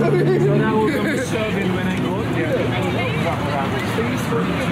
sorry. So now we'll to when I go. Yeah. Please,